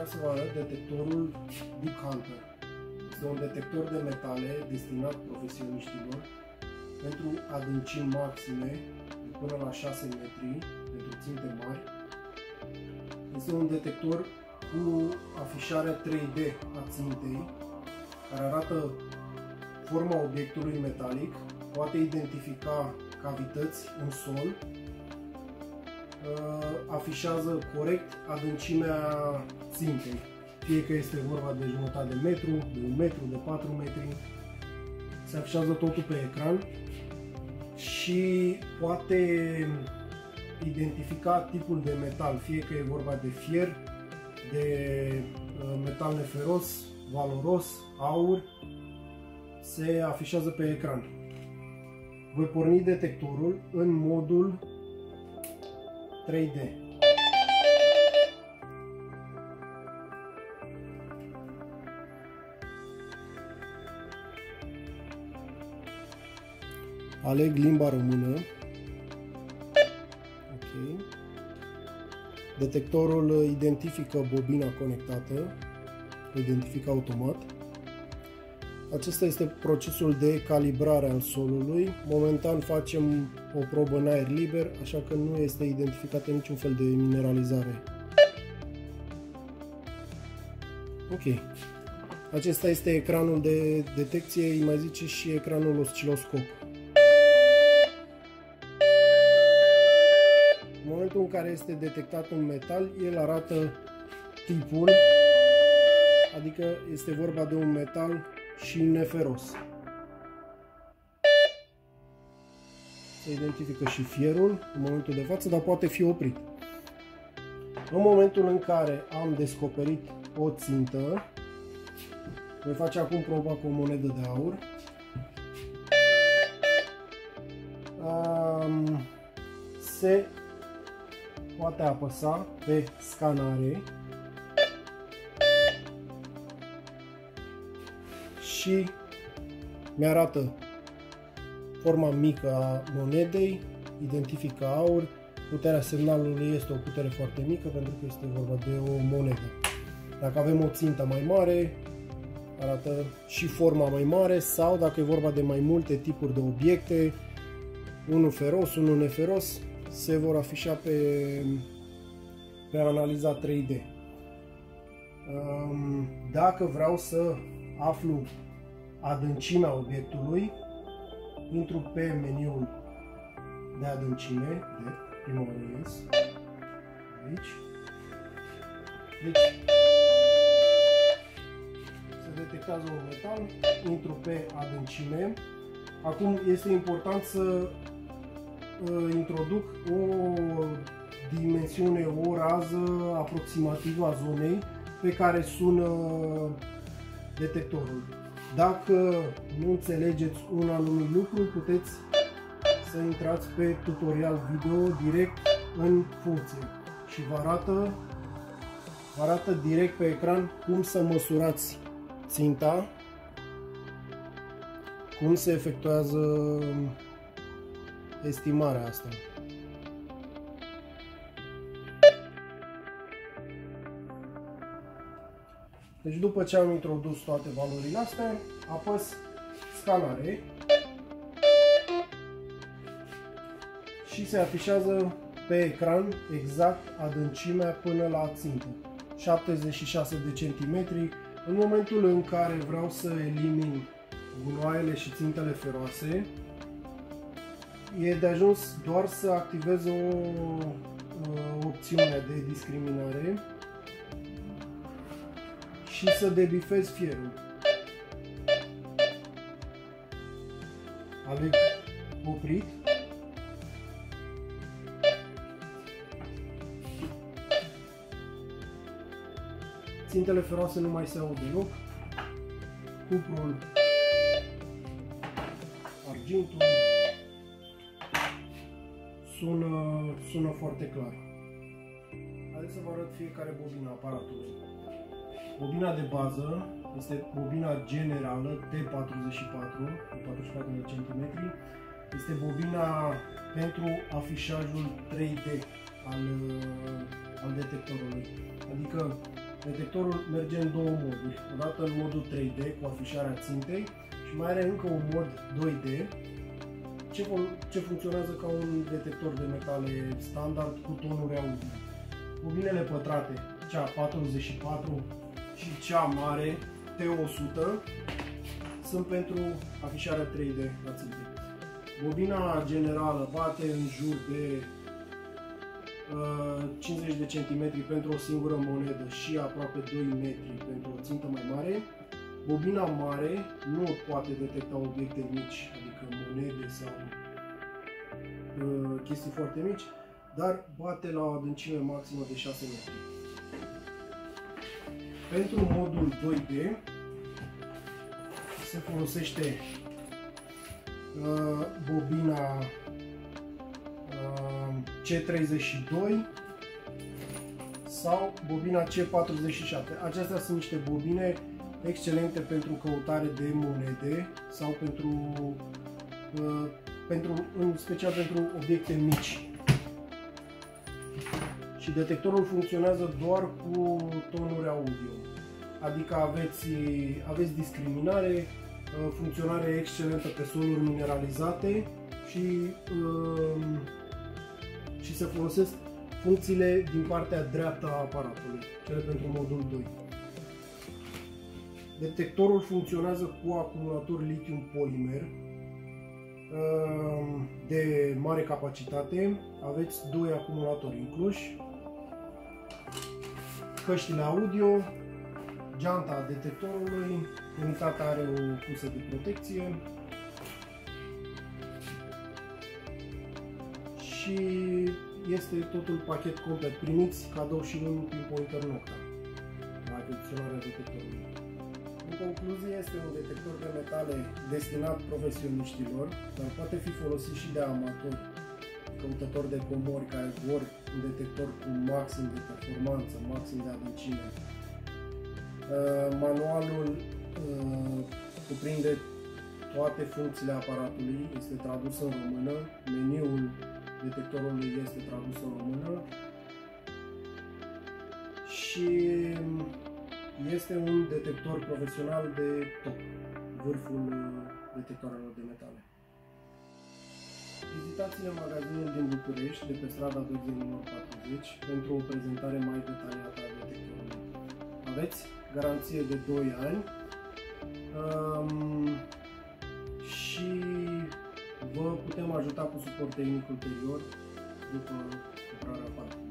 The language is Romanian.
vrea să vă arăt detectorul Deep Hunter. Este un detector de metale destinat profesioniștilor pentru adâncimi maxime de până la 6 metri, pentru ținte mari. Este un detector cu afișare 3D a țintei, care arată forma obiectului metalic, poate identifica cavități în sol Uh, afișează corect adâncimea țintei. Fie că este vorba de jumătate de metru, de un metru, de 4 metri, se afișează totul pe ecran și poate identifica tipul de metal, fie că e vorba de fier, de uh, metal neferos, valoros, aur, se afișează pe ecran. Voi porni detectorul în modul 3D. Aleg limba română. Ok. Detectorul identifică bobina conectată, identifică automat. Acesta este procesul de calibrare al solului. Momentan facem o probă în aer liber, așa că nu este identificată niciun fel de mineralizare. Ok. Acesta este ecranul de detecție, îi mai zice și ecranul osciloscop. Care este detectat un metal, el arată tipul, adică este vorba de un metal și neferos. Se identifică și fierul în momentul de față, dar poate fi oprit. În momentul în care am descoperit o țintă, voi face acum proba cu o monedă de aur. Um, se poate apăsa pe scanare și mi-arată forma mică a monedei, identifică aur, puterea semnalului este o putere foarte mică pentru că este vorba de o monedă. Dacă avem o țintă mai mare, arată și forma mai mare sau dacă e vorba de mai multe tipuri de obiecte, unul feros, unul neferos, se vor afișa pe, pe analiza 3D. Dacă vreau să aflu adâncimea obiectului, intru pe meniul de adâncime, de prima oară ies, aici, deci se detectează un metal, intru pe adâncime, acum este important să uh, introduc o dimensiune, o rază aproximativă a zonei pe care sună detectorul. Dacă nu înțelegeți un anumit lucru, puteți să intrați pe tutorial video direct în funcție și vă arată, vă arată direct pe ecran cum să măsurați ținta, cum se efectuează estimarea asta. Deci după ce am introdus toate valorile astea, apăs scanare și se afișează pe ecran exact adâncimea până la țintă. 76 de centimetri. În momentul în care vreau să elimin gunoaiele și țintele feroase, e de ajuns doar să activez o, o opțiune de discriminare și să debifez fierul. Aleg oprit. Țintele feroase nu mai se aud deloc. Cuprul, argintul, sună, sună foarte clar. Haideți să vă arăt fiecare bobină aparatului. Bobina de bază este bobina generală T44, de 44 de cm. Este bobina pentru afișajul 3D al, al detectorului. Adică Detectorul merge în două moduri. Odată în modul 3D cu afișarea țintei și mai are încă un mod 2D ce, ce funcționează ca un detector de metale standard cu tonuri audio. Bobinele pătrate, cea 44 și cea mare, T100, sunt pentru afișarea 3D a țintei. Bobina generală bate în jur de 50 de centimetri pentru o singură monedă și aproape 2 metri pentru o țintă mai mare. Bobina mare nu poate detecta obiecte mici, adică monede sau uh, chestii foarte mici, dar bate la o adâncime maximă de 6 metri. Pentru modul 2D se folosește uh, bobina C32 sau bobina C47. Acestea sunt niște bobine excelente pentru căutare de monede sau pentru, uh, pentru în special pentru obiecte mici. Și detectorul funcționează doar cu tonuri audio. Adică aveți, aveți discriminare, uh, funcționare excelentă pe soluri mineralizate și uh, și se folosesc funcțiile din partea dreaptă a aparatului, cele pentru modul 2. Detectorul funcționează cu acumulator lithium polimer ehm, de mare capacitate. Aveți doi acumulatori incluși, căștile audio, geanta detectorului, unitatea are o pusă de protecție, și este totul pachet complet. Primiți cadou și un pinpointer Nocta la achiziționarea detectorului. În concluzie, este un detector de metale destinat profesioniștilor, dar poate fi folosit și de amatori, căutători de comori care vor un detector cu maxim de performanță, maxim de adâncime. Uh, manualul uh, cuprinde toate funcțiile aparatului, este tradus în română, meniul detectorului este tradus în română și este un detector profesional de top, vârful detectoarelor de metale. Vizitați-ne magazinul din București, de pe strada 2 40, pentru o prezentare mai detaliată a detectorului. Aveți garanție de 2 ani um, și vă putem ajuta cu suport tehnic ulterior după cumpărarea aparatului.